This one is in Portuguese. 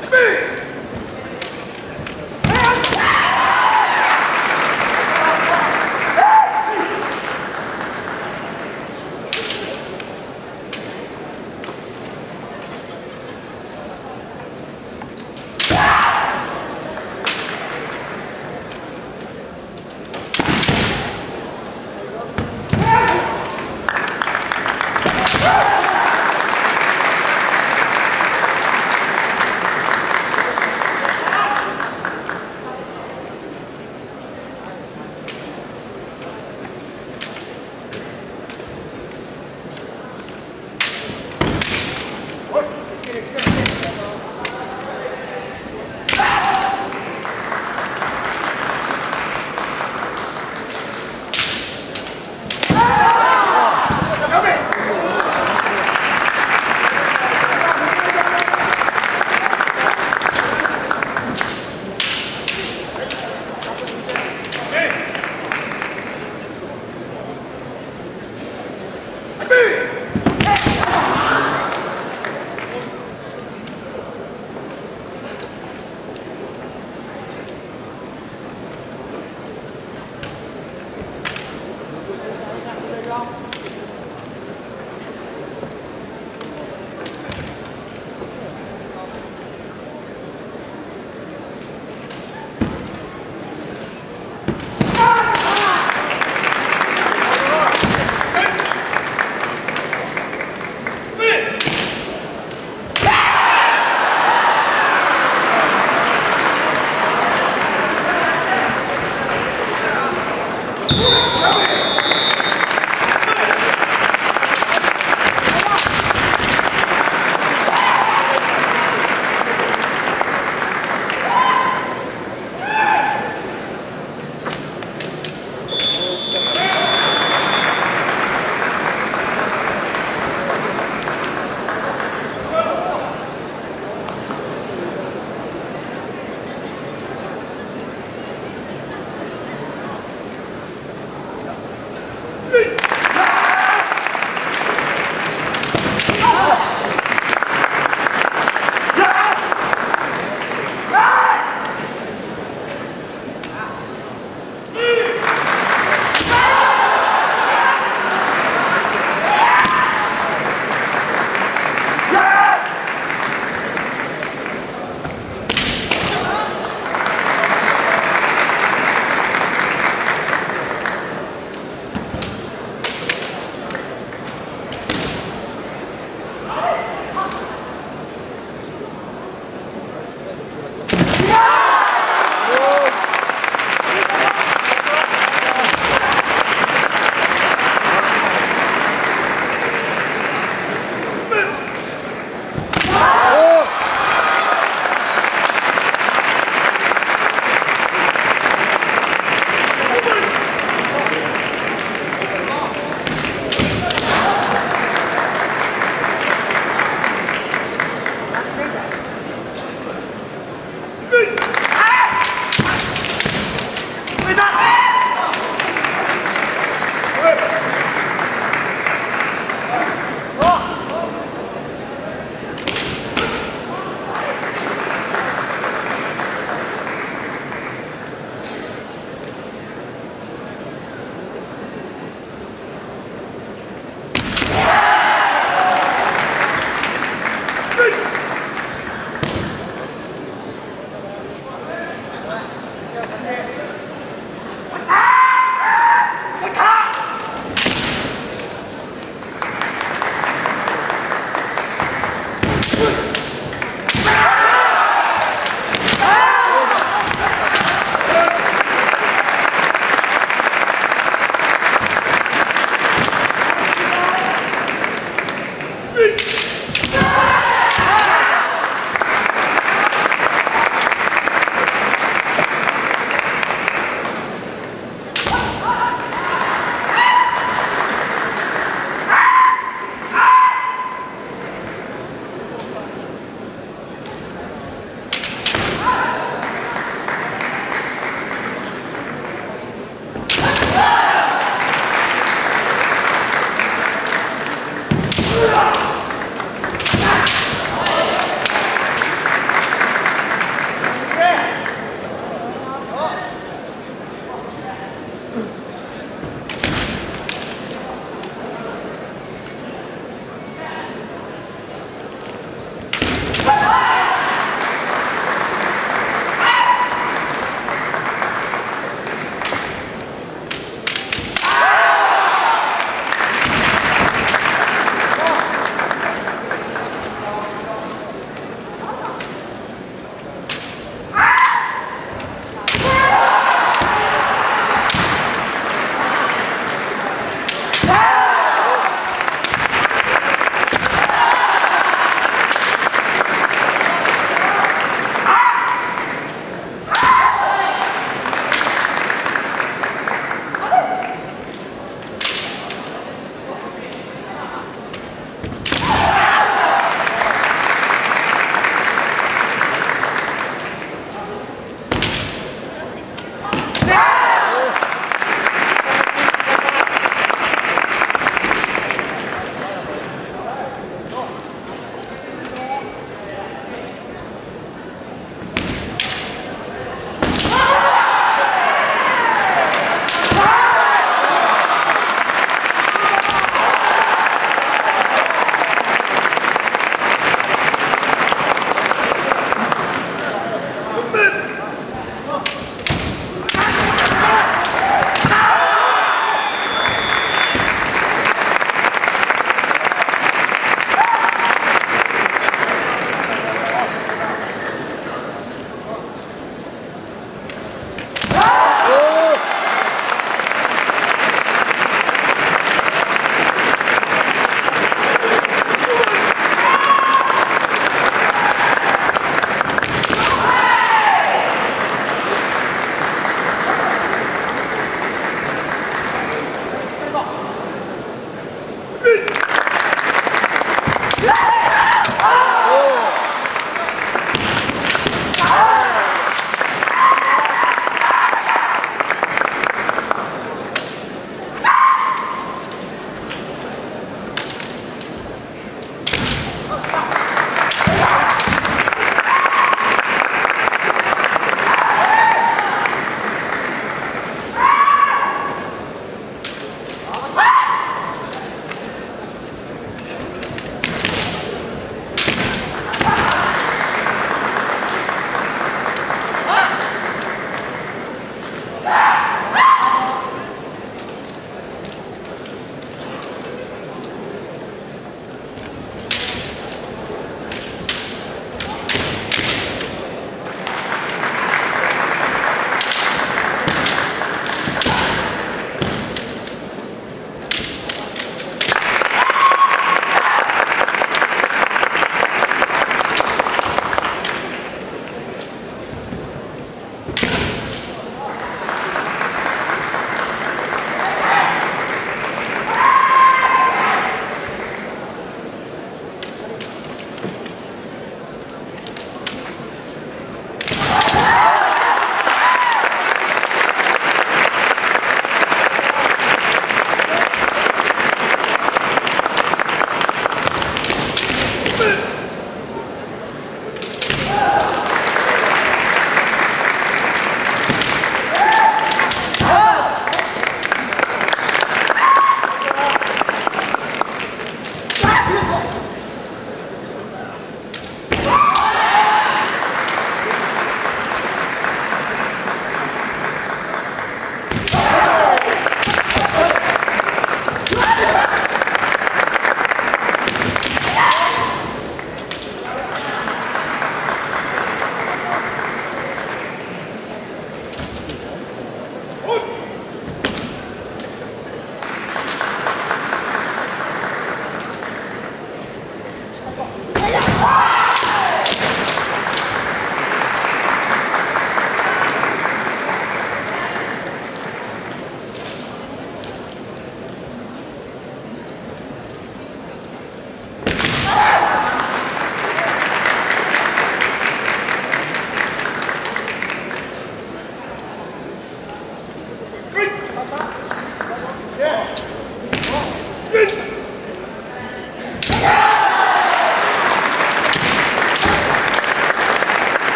Hey!